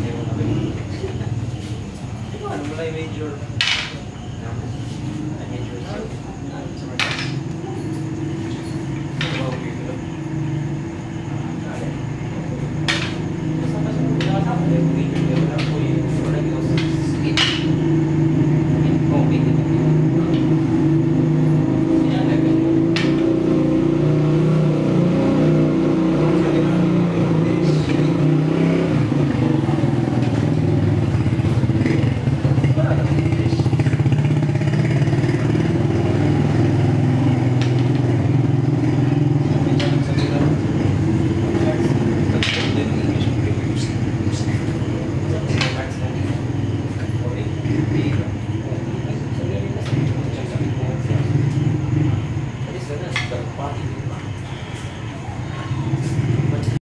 Hindi mo na Ano mo yung major? talking about.